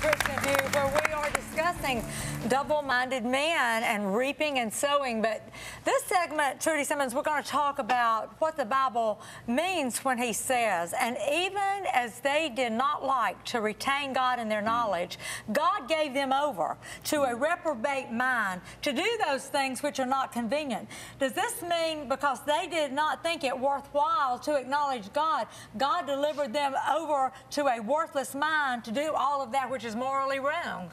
View, where we are discussing double-minded men and reaping and sowing. But this segment, Trudy Simmons, we're going to talk about what the Bible means when He says, and even as they did not like to retain God in their knowledge, God gave them over to a reprobate mind to do those things which are not convenient. Does this mean because they did not think it worthwhile to acknowledge God, God delivered them over to a worthless mind to do all of that which is morally wrong?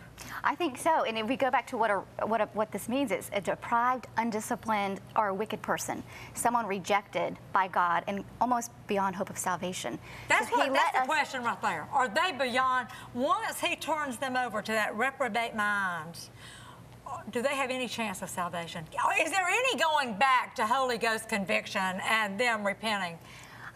I think so. And if we go back to what a, what a, what this means, is a deprived, undisciplined, or a wicked person, someone rejected by God and almost beyond hope of salvation. That's, So what, that's the us- question right there. Are they beyond, once he turns them over to that reprobate mind, do they have any chance of salvation? Is there any going back to Holy Ghost conviction and them repenting?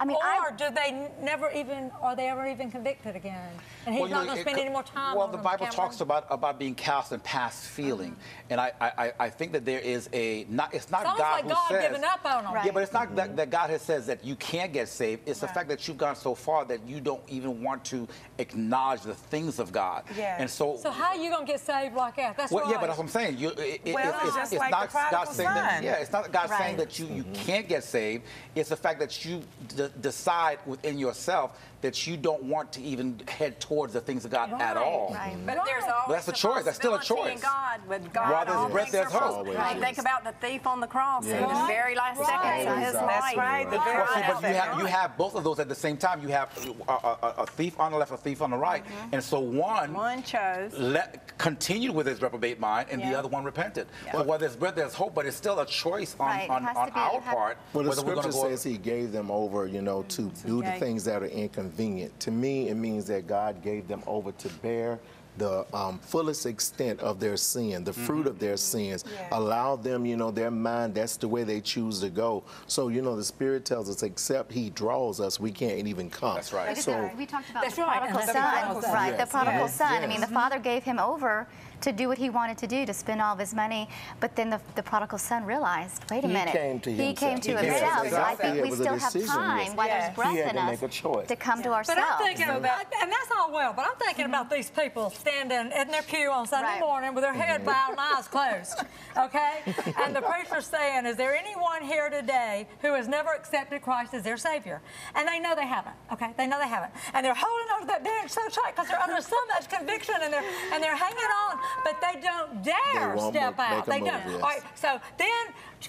I mean, or I- do they never even, are they ever even convicted again? And he's Well, not going to spend co- any more time Well, on the them, Bible Cameron? talks about about being cast and past feeling, mm-hmm. and I, I I- I think that there is a not. It's not It's God like who God says. giving up on them. Right. Yeah, but it's not that, that God has says that you can't get saved. It's the fact that you've gone so far that you don't even want to acknowledge the things of God. Yes. And so. So how are you going to get saved like that? That's well, right. yeah, but that's what I'm saying. You, it, it- Well, it's, it's just it's like not the God saying that. Yeah, it's not God saying that you, you mm-hmm. can't get saved. It's the fact that you d- decide within yourself that you don't want to even head towards the things of God at Right, all. Right. Mm-hmm. But there's always that's a choice. That's still a possibility in choice. God, with God, While there's all breath, there's hope. possible. Always. Think about the thief on the cross in the very last Right. seconds of his out. life. That's right. The very Well, see, but you have you have both of those at the same time. You have a, a, a thief on the left, a thief on the right, mm-hmm. and so one One chose. let continued with his reprobate mind, and the other one repented. So while there's breath, there's hope, but it's still a choice on, Right, on, on be- our part Well, the whether we're going scripture says he gave them over, you know, to do the things that are inconvenient. To me, it means that God gave them over to bear the um, fullest extent of their sin, the fruit of their sins. Yeah. Allow them, you know, their mind, that's the way they choose to go. So, you know, the Spirit tells us, except he draws us, we can't even come. That's right. So, we talked about That's the right, prodigal and that's son, the prodigal son. right? Yes, The prodigal yes, son. I mean, the father gave him over to do what he wanted to do, to spend all of his money. But then the, the prodigal son realized, wait a He minute, came to he came to He came to himself. So I think we still have time yes. while Yeah. there's breath He had in to us make a choice. to come to ourselves. But. I'm thinking mm-hmm. about, and that's all well, but I'm thinking about these people standing in their pew on Sunday Right. morning with their head mm-hmm. bowed and eyes closed, okay? And the preacher's saying, is there anyone here today who has never accepted Christ as their Savior? And they know they haven't, okay? They know they haven't. And they're holding on to that bench so tight because they're under so much conviction and they're, and they're hanging on, but they don't dare won't step out. they don't. yes. All right, so then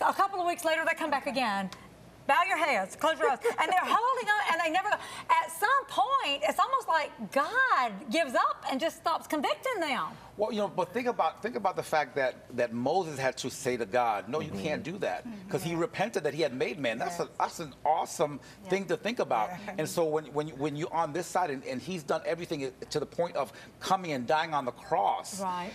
a couple of weeks later, they come back again. Bow your heads, close your eyes. And they're holding on and they never go. At some point, it's almost like God gives up and just stops convicting them. Well, you know, but think about think about the fact that that Moses had to say to God, "No, you mm-hmm. can't do that," mm-hmm. because he repented that he had made man. That's a, that's an awesome thing to think about. And so when when you- when you're on this side and, and he's done everything to the point of coming and dying on the cross, Right.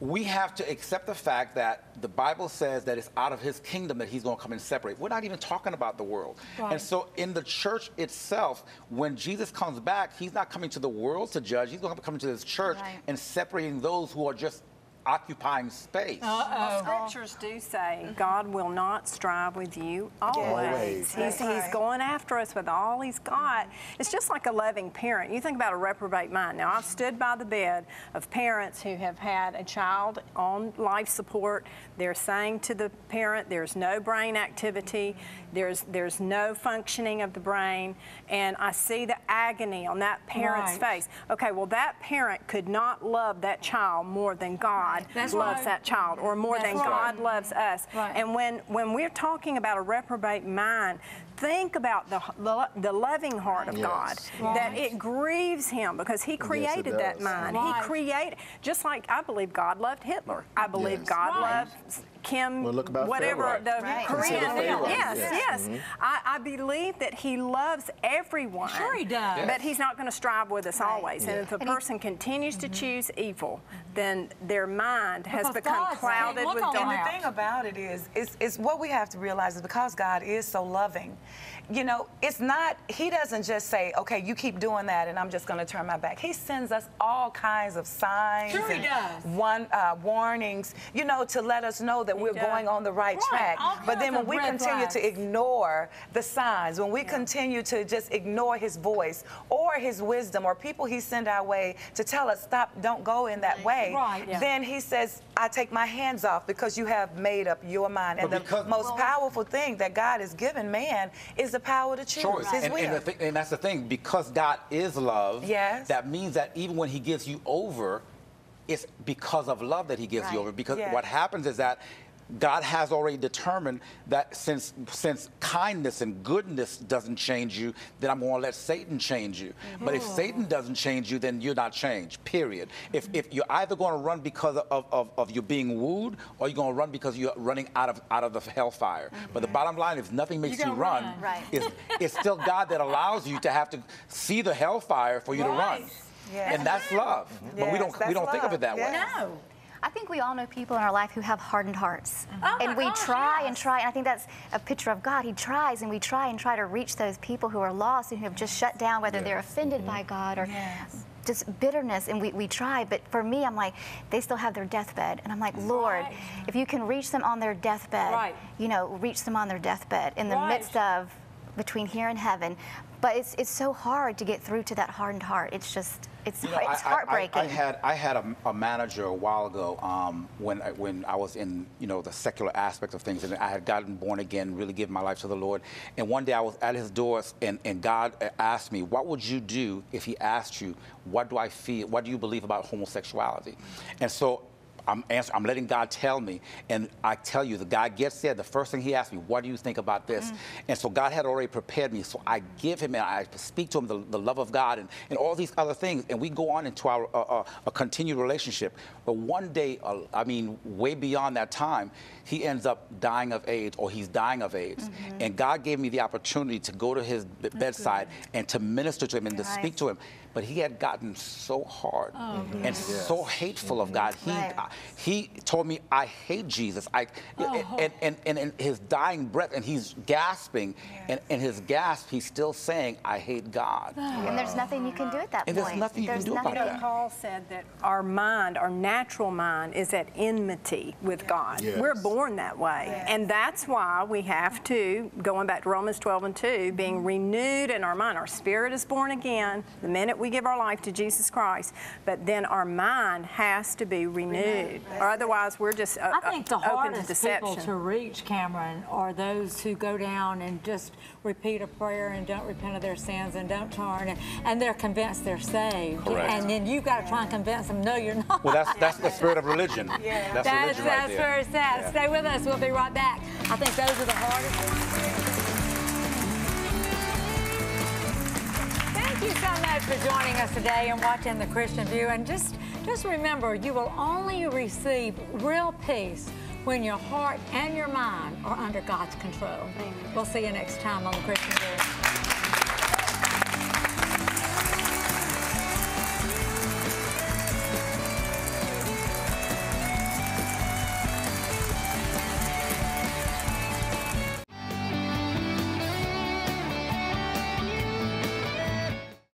We have to accept the fact that the Bible says that it's out of his kingdom that he's going to come and separate. We're not even talking about the world. Right. And so in the church itself, when Jesus comes back, he's not coming to the world to judge. He's going to come to this church Right. and separating those who are just occupying space. Uh-oh. Scriptures do say God will not strive with you always. Always. He's, That's he's right. going after us with all he's got. It's just like a loving parent. You think about a reprobate mind. Now, I've stood by the bed of parents who have had a child on life support. They're saying to the parent, there's no brain activity, there's, there's no functioning of the brain, and I see the agony on that parent's Right. face. Okay, well, that parent could not love that child more than God That's loves right. that child or more That's than right. God loves us. Right. And when, when we're talking about a reprobate mind, think about the, the, the loving heart of Yes. God, that it grieves him because he created that mind. Right. He created, just like I believe God loved Hitler. I believe Yes. God Right. loves Kim, Well, look about whatever, Pharaoh. the Right. Korean. Consider Pharaoh. Yes, Yes. yes. Mm-hmm. I, I believe that he loves everyone. Sure he does. But he's not going to strive with us always. And if a And he- person continues to mm-hmm. choose evil, then their mind has Because become God's clouded with "Look And the thing about it is, is, is what we have to realize is because God is so loving, you know, it's not, He doesn't just say, okay, you keep doing that and I'm just going to turn my back. He sends us all kinds of signs Sure he does. one, uh, warnings, you know, to let us know that that we're does. going on the right, Right, track. all But then when we red continue to ignore the signs, when we continue to just ignore his voice or his wisdom or people he send our way to tell us, stop, don't go in that way, Right. Yeah. then he says, I take my hands off because you have made up your mind. And But the because- most powerful thing that God has given man is the power to choose choice. his And, will. and, the thing, and that's the thing, because God is love, Yes. that means that even when he gives you over, it's because of love that he gives you over. Because Yes. what happens is that God has already determined that since since kindness and goodness doesn't change you, then I'm going to let Satan change you. But if Satan doesn't change you, then you're not changed. Period. If, if you're either going to run because of, of, of you being wooed, or you're going to run because you're running out of out of the hellfire. But the bottom line is nothing makes you run. run. Right. It's, it's still God that allows you to have to see the hellfire for you to run. Yes. And that's love. But we don't we don't think of it that way. No. I think we all know people in our life who have hardened hearts. Oh and we gosh, try and try, and I think that's a picture of God. He tries and we try and try to reach those people who are lost and who have just shut down, whether they're offended by mm-hmm. God or Yes. just bitterness. And we, we try. But for me, I'm like, they still have their deathbed. And I'm like, Lord, Right. if you can reach them on their deathbed, Right. you know, reach them on their deathbed in the Right. midst of between here and heaven. But it's, it's so hard to get through to that hardened heart. It's just, it's, You know, it's I- heartbreaking. I, I had I had a, a manager a while ago um, when I, when I was in you know the secular aspect of things, and I had gotten born again, really given my life to the Lord. And one day I was at his doors, and, and God asked me, "What would you do if He asked you, what do I feel? What do you believe about homosexuality?" And so. I'm answering, I'm letting God tell me. And I tell you, the guy gets there, the first thing he asks me, what do you think about this? And so God had already prepared me. So I give him and I speak to him the, the love of God and, and all these other things. And we go on into our uh, uh, a continued relationship. But one day, uh, I mean, way beyond that time, he ends up dying of AIDS or he's dying of AIDS. And God gave me the opportunity to go to his b- bedside and to minister to him and to speak to him. But he had gotten so hard and so hateful of God. He Right. He told me, I hate Jesus. I, oh. and, and, and in his dying breath, and he's gasping, and in his gasp, he's still saying, I hate God. And there's nothing you can do at that And point. there's nothing you can There's do about nothing- that. Paul said that our mind, our natural mind, is at enmity with God. Yes. We're born that way. And that's why we have to, going back to Romans 12 and 2, mm-hmm. being renewed in our mind. Our spirit is born again the minute we give our life to Jesus Christ, but then our mind has to be renewed. Or otherwise, we're just uh, I think the uh, open to hardest deception. people to reach, Cameron, are those who go down and just repeat a prayer and don't repent of their sins and don't turn, and, and they're convinced they're saved. Correct. And then you've got to try and convince them, no, you're not. Well, that's that's the spirit of religion. That's, That's, religion right that's there. where it's at. Yeah. Stay with us. We'll be right back. I think those are the hardest. Thank you so much for joining us today and watching The Christian View. And just, just remember, you will only receive real peace when your heart and your mind are under God's control. We'll see you next time on The Christian View.